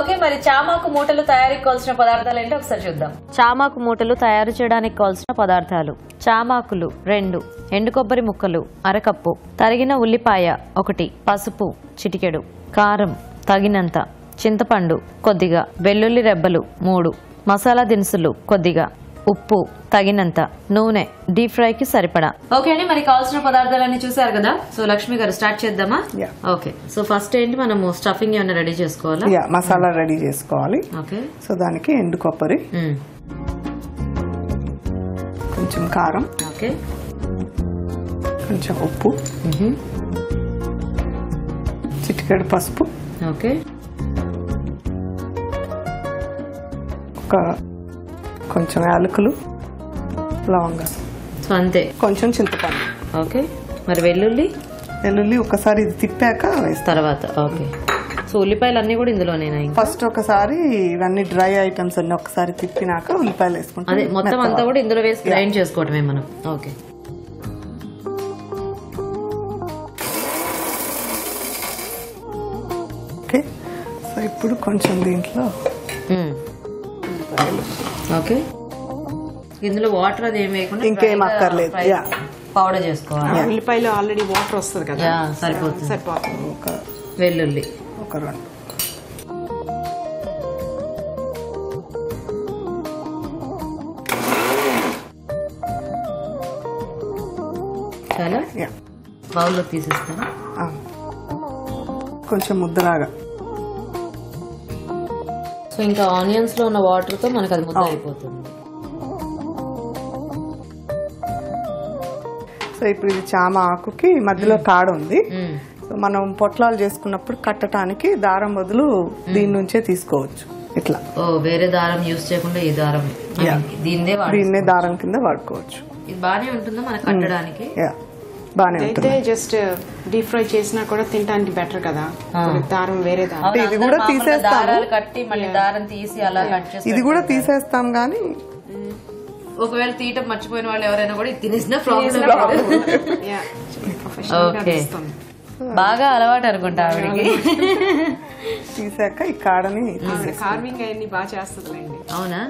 Okay మరి చామాకు మూటలు తయారీకి కావాల్సిన పదార్థాలు ఏంటో ఒకసారి చూద్దాం. చామాకు మూటలు తయారు చేయడానికి కావాల్సిన పదార్థాలు. చామాకులు రెండు ఎండు కొబ్బరి ముక్కలు అరకప్పు తరిగిన ఉల్లిపాయ ఒకటి పసుపు చిటికెడు కారం తగినంత చింతపండు కొద్దిగా వెల్లుల్లి రెబ్బలు మూడు మసాలా దినుసులు కొద్దిగా. ఉప్పు తగినంత నూనె డీప్ ఫ్రై కి సరిపడా. ఓకే అండి మరి కావాల్సిన పదార్థాలన్నీ చూసారు కదా? సో లక్ష్మి గారు స్టార్ట్ చేద్దామా. ఓకే. సో ఫస్ట్ ఏంటి మనము స్టఫింగ్ ఏమైనా రెడీ చేసుకోవాలా? యా మసాలా రెడీ చేసుకోవాలి. ఓకే. సో దానికి ఎండు కొబ్బరి. కొంచెం కారం ఓకే. కొంచెం ఉప్పు. చిటికెడు పసుపు ఓకే. ఒక కొంచెం యాలకులు లవంగాలు సో అంతే. కొంచెం చింతపండు. ఓకే. మరి వెల్లుల్లి? వెల్లుల్లి ఒకసారి ఇది తిప్పాక తర్వాత ఓకే. సో ఉల్లిపాయలు అన్ని కూడా ఇందులోనేనా ఇంకా? ఫస్ట్ ఒకసారి ఇవన్నీ డ్రై ఐటమ్స్ అన్ని ఒకసారి తిప్పినాక ఉల్లిపాయలు వేసుకుంటాం. అదే మొత్తం అంతా కూడా ఇందులో వేసి గ్రైండ్ చేసుకోవటమే మనం. ఓకే. ఓకే. సో ఇప్పుడు కొంచెం దీంట్లో మ్మ్. ఓకే. ఇందులో వాటర్ అది ఏమి వేయకుండా ఇంకేం అక్కర్లేదు. పౌడర్ చేసుకోవాలి. ఉల్లిపాయలో ఆల్రెడీ వాటర్ వస్తుంది కదా. సరిపోతుంది. సరిపోతుంది. ఒక వెల్లుల్లి. ఒక రెండు. చాలా యా బౌల్లో తీసేస్తాను. ఆ. కొంచెం ముద్దలాగా. ఇంకా ఆనియన్స్లో ఉన్న వాటర్తో మనకు అది ముద్ద అయిపోతుంది. సో ఇప్పుడు ఇది చామ ఆకుకి మధ్యలో కాడ ఉంది. సో మనం పొట్లాలు చేసుకున్నప్పుడు కట్టడానికి దారం బదులు దీని నుంచే తీసుకోవచ్చు. ఇట్లా. ఓ వేరే దారం యూస్ చేయకుండా ఈ దారం. దీన్నే దీన్నే దారం కింద వాడుకోవచ్చు. ఇది బానే ఉంటుందా మనకు కట్టడానికి? యా. బానే అయితే ఉంటుంది జస్ట్ డీప్ ఫ్రై చేసినా కూడా తినడానికి బెటర్ కదా. దారం వేరే దారం. ఇది కూడా. దారాలు కట్టి మళ్ళీ దారం తీసి అలా కట్ చేసి ఇది కూడా తీసేస్తాం గానీ ఒకవేళ తీయటం మర్చిపోయిన వాళ్ళు ఎవరైనా కూడా ఇది తినేసిన ప్రాబ్లం బాగా అలవాటు అనుకుంటా ఆవిడకి. తీసాక ఈ కాడని కార్వింగ్ అవన్నీ బాగా చేస్తుందిలేండి. అవునా?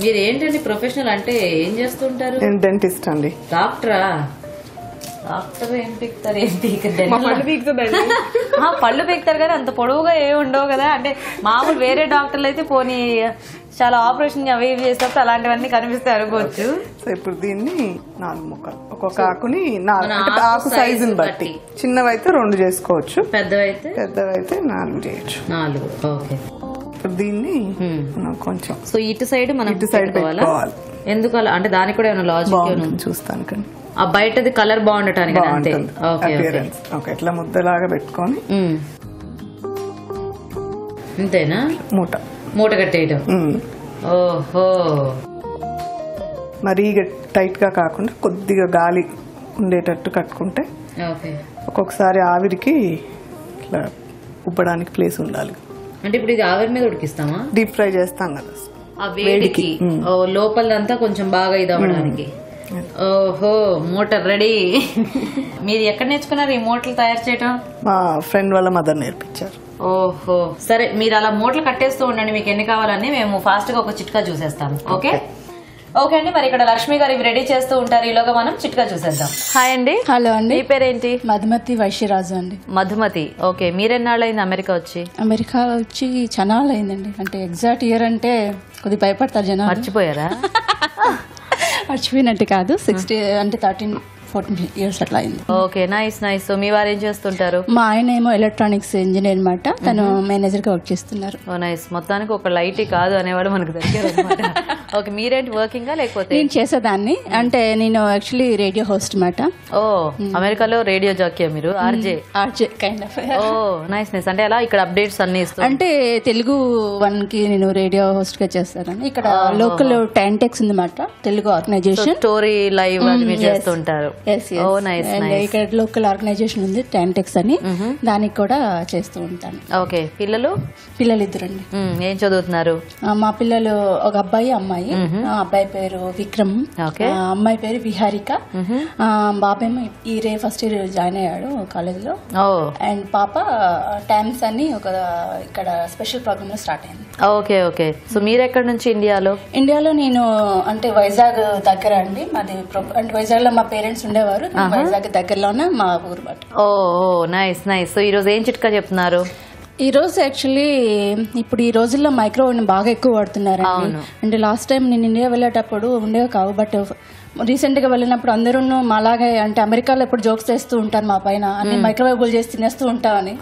మీరు ఏంటండి ప్రొఫెషనల్ అంటే ఏం చేస్తుంటారు? డెంటిస్ట్ అండి. డాక్టరా డాక్టర్ ఏం పీకుతారు పళ్ళు పీకుతుందండి. పళ్ళు పీకుతారు కానీ అంత పొడవుగా ఏ ఉండవు కదా. అంటే మామూలు వేరే డాక్టర్లు అయితే పోనీ చాలా ఆపరేషన్ అవి ఇవి చేసేటప్పుడు అలాంటివన్నీ కనిపిస్తాయి అనుకోవచ్చు. సో ఇప్పుడు దీన్ని నాలుగు ముక్కలు. ఒక్కొక్క ఆకుని నాలుగు. అంటే ఆకు సైజుని బట్టి. చిన్నవైతే రెండు చేసుకోవచ్చు. పెద్దవైతే? పెద్దవైతే నాలుగు చేయొచ్చు. నాలుగు. ఓకే. ఇప్పుడు దీన్ని కొంచెం సో ఇటు సైడ్ మనం ఇటు side పెట్టుకోవాలా? ఎందుకు అలా? అంటే దానికి కూడా ఏమైనా లాజిక్ చూస్తాను కానీ ఆ బయటది కలర్ బాగుండటానికి అంతే. Okay okay. అపియరెన్స్ ఓకే ఇట్లా ముద్దలాగా పెట్టుకొని. అంతేనా మూట. మూట కట్టేయటం. ఉమ్. ఓహో. మరీ టైట్గా కాకుండా కొద్దిగా గాలి ఉండేటట్టు కట్టుకుంటే ఒక్కొక్కసారి ఆవిరికి ఇట్లా ఉబ్బడానికి ప్లేస్ ఉండాలి. అంటే ఇప్పుడు ఇది ఆవిరి మీద ఉడికిస్తామా? డీప్ ఫ్రై చేస్తాం కదా. ఆ వేడికి. లోపలంతా కొంచెం బాగా ఇది అవ్వడానికి. ఓహో మోటార్ రెడీ. మీరు ఎక్కడ నేర్చుకున్నారు ఈ మోటార్లు తయారు చేయటం? మా ఫ్రెండ్ వాళ్ళ మదర్ నేర్పించారు. ఓహో. సరే మీరు అలా మూటలు కట్టేస్తూ ఉండండి మీకు ఎన్ని కావాలని మేము ఫాస్ట్గా ఒక చిట్కా చూసేస్తాము. ఓకే. ఓకే? అండి మరి ఇక్కడ లక్ష్మి గారు ఇవి రెడీ చేస్తూ ఉంటారు. ఈలోగా మనం చిట్కా చూసేద్దాం. హాయ్ అండి. హలో అండి. మీ పేరేంటి? మధుమతి వైశ్యరాజు అండి. మధుమతి. ఓకే మీరెన్నాళ్ళైంది అమెరికా వచ్చి? అమెరికా వచ్చి చనాలు అయిందండి అంటే ఎగ్జాక్ట్ ఇయర్ అంటే కొద్ది భయపడతారు జనాలు. మర్చిపోయారా? మర్చిపోయినట్టు కాదు సిక్స్టీ అంటే థర్టీన్ ఫోర్టీన్ ఇయర్స్ అట్లా అయింది. ఓకే నైస్ నైస్ మీ వారు ఏం చేస్తుంటారు? మా ఆయన ఏమో ఎలక్ట్రానిక్స్ ఇంజనీర్ అనమాట తను మేనేజర్గా వర్క్ చేస్తున్నారు. ఓ నైస్ మొత్తానికి ఒక లైట్ కాదు అనేవాడు మనకు అనమాట ఓకే మీరేంటి వర్కింగా లేకపోతే? నేను చేసేదాన్ని. అంటే నేను యాక్చువల్లీ రేడియో హోస్ట్ మాట ఓ అమెరికాలో రేడియో జాకీ మీరు? RJ RJ kind of oh nice nice అంటే అలా ఇక్కడ అప్డేట్స్ అన్ని అంటే తెలుగు వన్కి నేను రేడియో హోస్ట్గా చేస్తాను ఇక్కడ లోకల్ టెన్ టెక్స్ ఉందన్నమాట. తెలుగు ఆర్గనైజేషన్ స్టోరీ లైవ్ అది మీరు చేస్తుంటారు ఓ నైస్ నైస్ ఇక్కడ లోకల్ ఆర్గనైజేషన్ ఉంది టెక్స్ అని. దానికి కూడా చేస్తూ ఉంటాను. ఓకే పిల్లలు? పిల్లలు ఇద్దరండి మ్మ్, ఏం చదువుతున్నారు? మా పిల్లలు ఒక అబ్బాయి అమ్మాయి. ఆ అబ్బాయి పేరు విక్రమ్. అమ్మాయి పేరు విహారిక. ఆ, బాబేమో ఈ రే ఫస్ట్ ఇయర్ జాయిన్ అయ్యాడు కాలేజ్లో అండ్ పాప టైమ్స్ అని ఒక ఇక్కడ స్పెషల్ ప్రోగ్రామ్లో స్టార్ట్ అయింది. ఓకే ఓకే సో మీరు ఎక్కడి నుంచి ఇండియాలో? ఇండియాలో నేను అంటే వైజాగ్ దగ్గర అండి. మాది అంటే వైజాగ్లో మా పేరెంట్స్ ఉండేవారు. వైజాగ్ దగ్గరలోనే మా ఊరు but oh nice nice. So ఈరోజు ఏం చిట్కా చెప్తున్నారు? ఈ రోజు యాక్చువల్లీ ఇప్పుడు ఈ రోజుల్లో మైక్రో బాగా ఎక్కువ వాడుతున్నారండి. అవును. అంటే లాస్ట్ టైం నేను ఇండియా వెళ్ళేటప్పుడు ఉండేవి కావు బట్ రీసెంట్గా వెళ్ళినప్పుడు అందరూ మాలాగే అంటే అమెరికాలో ఎప్పుడు జోక్స్ చేస్తూ ఉంటారు మా పైన. అన్ని మైక్రోవేబుల్ చేసి తినేస్తూ ఉంటామని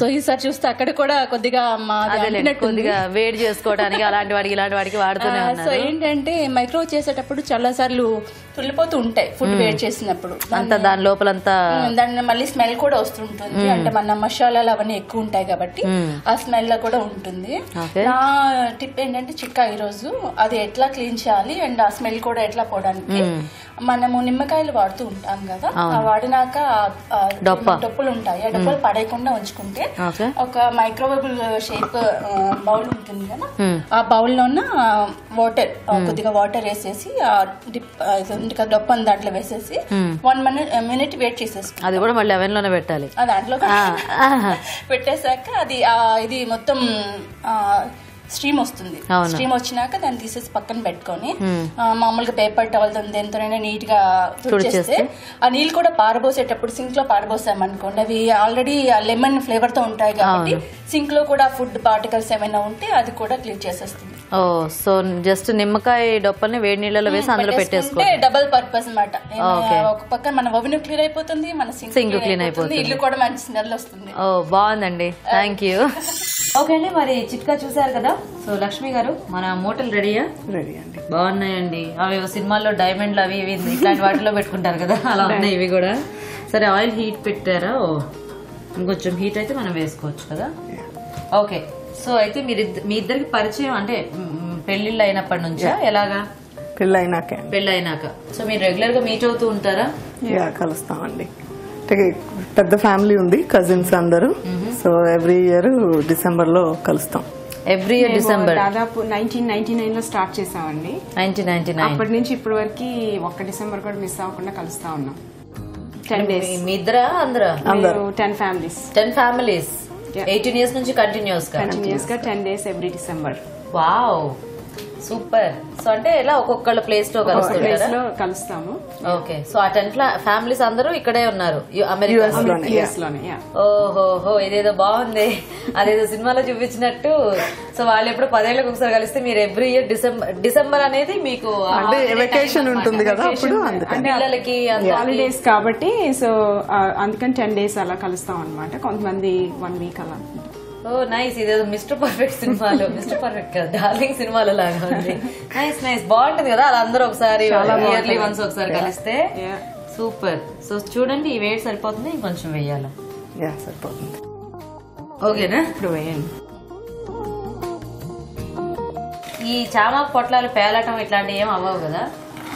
సో ఈసారి చూస్తే అక్కడ కూడా కొద్దిగా మా కొద్దిగా వేడి చేసుకోవడానికి అలాంటి వాడికి ఇలాంటి వాడికి వాడుతూనే సో ఏంటంటే మైక్రో చేసేటప్పుడు చాలా తుల్లిపోతూ ఉంటాయి ఫుడ్ వేడి చేసినప్పుడు. అంతా దాని లోపలంతా దాన్ని మళ్ళీ స్మెల్ కూడా వస్తుంటుంది. అంటే మన మసాలాలు అవన్నీ ఎక్కువ ఉంటాయి కాబట్టి ఆ స్మెల్ కూడా ఉంటుంది. నా టిప్ ఏంటంటే చిక్కా ఈ రోజు అది ఎట్లా క్లీన్ చేయాలి అండ్ ఆ స్మెల్ కూడా ఎట్లా పోవడానికి మనము నిమ్మకాయలు వాడుతూ ఉంటాం కదా ఆ వాడినాక. డొప్పులు ఉంటాయి ఆ డొప్పులు పడేయకుండా ఉంచుకుంటే ఒక మైక్రోవేబుల్ షేప్ బౌల్ ఉంటుంది కదా ఆ బౌల్ లోన వాటర్ కొద్దిగా వాటర్ వేసేసి ఆ డిప్ ఆ, ఇది ఉంది కదా, డొప్ప అని దాంట్లో వేసేసి వన్ మినిట్ మినిట్ వెయిట్ చేసేసుకో అది కూడా మళ్ళీ oven లోనే పెట్టాలి దాంట్లో. పెట్టేశాక అది ఇది మొత్తం స్ట్రీమ్ వస్తుంది. స్ట్రీమ్ వచ్చినాక దాన్ని తీసేసి పక్కన పెట్టుకొని మామూలుగా పేపర్ టవల్ దేంతోనైనా నీట్గా తుడిచేస్తే ఆ నీళ్ళు కూడా పారబోసేటప్పుడు సింక్లో పారబోసామనుకోండి అవి ఆల్రెడీ లెమన్ ఫ్లేవర్తో ఉంటాయి కాబట్టి సింక్లో కూడా ఫుడ్ పార్టికల్స్ ఏమైనా ఉంటే అది కూడా క్లీన్ చేసేస్తుంది. ఓ సో జస్ట్ నిమ్మకాయ డొప్పల్ని వేడి నీళ్ళలో వేసి అందులో పెట్టేసుకో పెట్టేసుకుంటే డబుల్ పర్పస్ అనమాట ఓకే. ఒక పక్క మన ఓవెన్ క్లియర్ అయిపోతుంది మన సింక్ క్లీన్ అయిపోతుంది. అయిపోతుంది. ఇల్లు కూడా మంచి స్మెల్ వస్తుంది. ఓ బాగుందండి. థ్యాంక్ యూ ఓకే అండి మరి చిట్కా చూసారు కదా? సో లక్ష్మి గారు మన మూటలు రెడీయా? రెడీ అండి. బాగున్నాయండి. అవి సినిమాల్లో డైమండ్లు అవి ఇవి ఇట్లాంటి వాటిలో పెట్టుకుంటారు కదా అలా ఉన్నాయి ఇవి కూడా. సరే ఆయిల్ హీట్ పెట్టారా? ఓ ఇంకొంచెం హీట్ అయితే మనం వేసుకోవచ్చు కదా? ఓకే. సో అయితే మీరు మీ ఇద్దరికి పరిచయం అంటే మ్, పెళ్ళిళ్ళు అయినప్పటి నుంచా? ఎలాగా? పెళ్ళైనాకే. అండి పెళ్ళి అయినాక సో మీరు రెగ్యులర్గా మీట్ అవుతూ ఉంటారా? యా కలుస్తామండి. పెద్ద ఫ్యామిలీ ఉంది కజిన్స్ అందరూ. సో ఎవ్రీ ఇయర్ డిసెంబర్లో కలుస్తాం. Every year December. దాదాపు నైన్టీన్ నైన్టీ నైన్లో స్టార్ట్ చేసామండి. Nineteen ninety nine. అప్పటి నుంచి ఇప్పటి వరకు ఒక్క డిసెంబర్ కూడా మిస్ అవ్వకుండా కలుస్తా ఉన్నాం. టెన్ డేస్ మీ ఇద్దరా అందరా? అందరూ. Ten families ten families eighteen years నుంచి కంటిన్యూస్గా? కంటిన్యూస్గా ten days every December wow super. So అంటే ఎలా ఒక్కొక్కళ్ళ ప్లేస్లో ప్లేస్ కలుస్తుంటారా? లో కలుస్తాము. ఓకే. సో ఆ టెన్ ఫ్యామిలీస్ అందరూ ఇక్కడే ఉన్నారు. యు- అమెరికా. యుఎస్లోనే యుఎస్లోనే yeah. ఓహోహో ఇదేదో బాగుంది. అదేదో సినిమాలో చూపించినట్టు. సో వాళ్ళు ఎప్పుడు పదేళ్ళకి ఒకసారి కలిస్తే మీరు ఎవ్రీ ఇయర్ డిసెంబర్ డిసెంబర్ అనేది మీకు అంటే వెకేషన్ ఉంటుంది కదా అప్పుడు అందుకని పిల్లలకి అందరికీ. హాలిడేస్ కాబట్టి సో అందుకని టెన్ డేస్ అలా కలుస్తాం అనమాట కొంతమంది వన్ వీక్ అలా. ఓ నైస్ ఇదేదో మిస్టర్ పర్ఫెక్ట్ సినిమాలో. మిస్టర్ పర్ఫెక్ట్ కదా. డార్లింగ్ సినిమాలో లాగా ఉంది. నైస్ నైస్ బాగుంటది కదా? అలా అందరూ ఒకసారి ఇయర్లీ వన్స్ ఒకసారి కలిస్తే. సూపర్ సో చూడండి ఈ వేడి సరిపోతుంది ఇంకొంచెం వేయాలా యా సరిపోతుంది. ఓకేనా? ఇప్పుడు వేయండి ఈ చామాకు పొట్లాలు పేలటం ఇట్లాంటివి ఏం అవ్వవు కదా?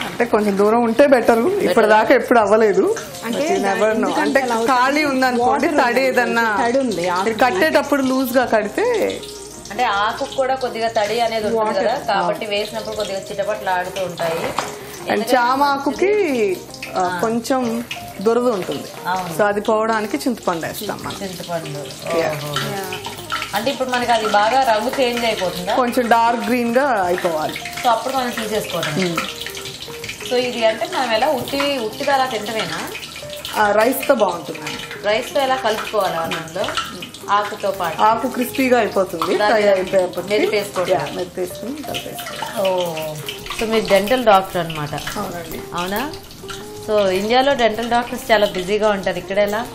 అంటే కొంచెం దూరం ఉంటే బెటర్. ఇప్పటిదాకా ఎప్పుడు అవ్వలేదు. అంటే ఖాళీ ఉందనుకోండి తడి ఏదన్నా తడి ఉంది, కట్టేటప్పుడు లూజ్గా కడితే అంటే ఆకు కూడా కొద్దిగా తడి అనేది ఉంటుంది కదా. కాబట్టి వేసినప్పుడు కొద్దిగా చిటపట్లు ఆడుతూ ఉంటాయి. అండ్ చామాకుకి కొంచెం దురద ఉంటుంది. అవును. సో అది పోవడానికి చింతపండు వేస్తాం మనం. చింతపండు. ఓహో. అంటే ఇప్పుడు మనకి అది బాగా రంగు చేంజ్ అయిపోతుందా? కొంచెం డార్క్ గ్రీన్గా అయిపోవాలి. సో అప్పుడు మనం తీసేసుకోవడం సో ఇది అంటే మనం ఎలా ఉట్టి ఉట్టిది అలా తింటమేనా? రైస్తో బాగుంటుందండి. రైస్తో ఎలా కలుపుకోవాలి అన్నంలో? ఆకుతో పాటు. ఆకు క్రిస్పీగా అయిపోతుంది ఓ సో మీరు డెంటల్ డాక్టర్ అవునండి. అవునా? సో ఇండియాలో డెంటల్ డాక్టర్స్ చాలా బిజీగా ఉంటారు. ఇక్కడ ఎలా?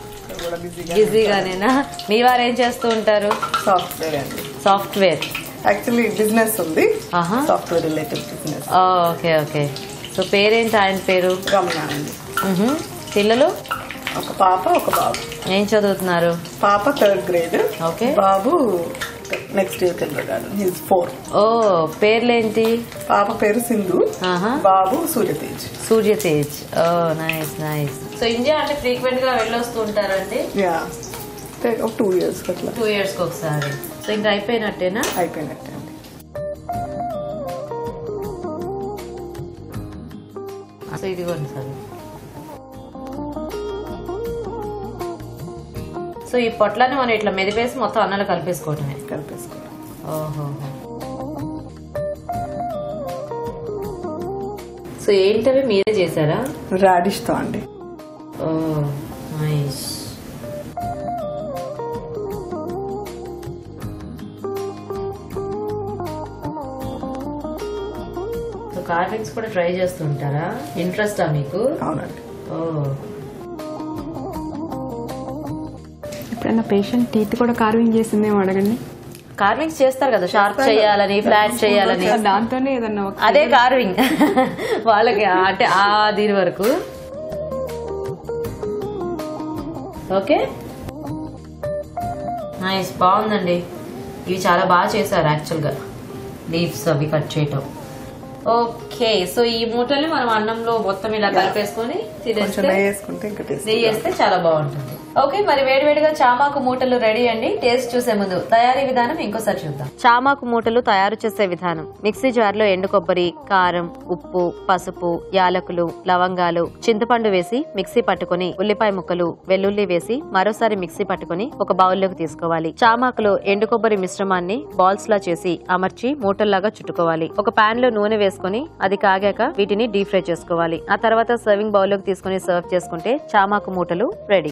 బిజీగానేనా? మీ వారు ఏం చేస్తూ ఉంటారు? సాఫ్ట్వేర్ అండి. సాఫ్ట్వేర్. యాక్చువల్లీ బిజినెస్ ఉంది. Software related business. Okay okay. So పేరేంటి ఆయన పేరు? రమణ అండి. పిల్లలు ఒక పాప ఒక బాబు. ఏం చదువుతున్నారు? పాప థర్డ్ గ్రేడ్ ఓకే. బాబు నెక్స్ట్ ఇయర్ హీస్ ఫోర్ ఓ పేర్లేంటి? పాప పేరు సింధు. ఆహా. బాబు Suryatej. Surya Tej oh nice nice so India అంటే ఫ్రీక్వెంట్గా వెళ్ళొస్తూ ఉంటారండి? యా ఒక టూ ఇయర్స్ అట్లా. టూ ఇయర్స్కి ఒకసారి. సో ఇంకా అయిపోయినట్టేనా? అయిపోయినట్టే అండి. సో ఇదిగోండి సార్. సో ఈ పొట్లాన్ని మనం ఇట్లా మెదిపేసి మొత్తం అన్నంలో కలిపేసుకోవటమే. కలిపేసుకోవాలి ఓహో సో ఏంటవి మీరే చేశారా? రాడిష్తో అండి. ఓ నైస్. కూడా ట్రై చేస్తుంటారా ఇంట్రెస్టా మీకు? అవునండి. ఓ. ఎప్పుడైనా పేషెంట్ టీత్ కూడా కార్వింగ్ చేసిందేమో అడగండి. కార్వింగ్స్ చేస్తారు కదా షార్ప్ చేయాలని ఫ్లాట్ చేయాలని. దాంతోనే ఏదన్నా అదే కార్వింగ్ వాళ్ళకి అంటే ఆ దీని వరకు. ఓకే? నైస్ బాగుందండి. ఇవి చాలా బాగా చేశారు యాక్చువల్గా లీవ్స్ అవి కట్ చేయటం. ఓకే సో ఈ మూటల్ని మనం అన్నంలో మొత్తం ఇలా కలిపేసుకొని తినేస్తే నెయ్యి వేస్తే చాలా బాగుంటుంది. ఓకే మరి వేడివేడిగా చామాకు మూటలు రెడీ అండి. టేస్ట్ చూసే ముందు తయారీ విధానం ఇంకోసారి చూద్దాం. చామాకు మూటలు తయారు చేసే విధానం. మిక్సీ జార్లో ఎండు కొబ్బరి కారం ఉప్పు పసుపు యాలకులు లవంగాలు చింతపండు వేసి మిక్సీ పట్టుకొని ఉల్లిపాయ ముక్కలు వెల్లుల్లి వేసి మరోసారి మిక్సీ పట్టుకొని ఒక బౌల్లోకి తీసుకోవాలి. చామాకులో ఎండు కొబ్బరి మిశ్రమాన్ని బాల్స్ లా చేసి అమర్చి మూటల్లాగా చుట్టుకోవాలి. ఒక పాన్లో నూనె వేసుకొని అది కాగాక వీటిని డీప్ ఫ్రై చేసుకోవాలి. ఆ తర్వాత సర్వింగ్ బౌల్ తీసుకుని తీసుకొని సర్వ్ చేసుకుంటే చామాకు మూటలు రెడీ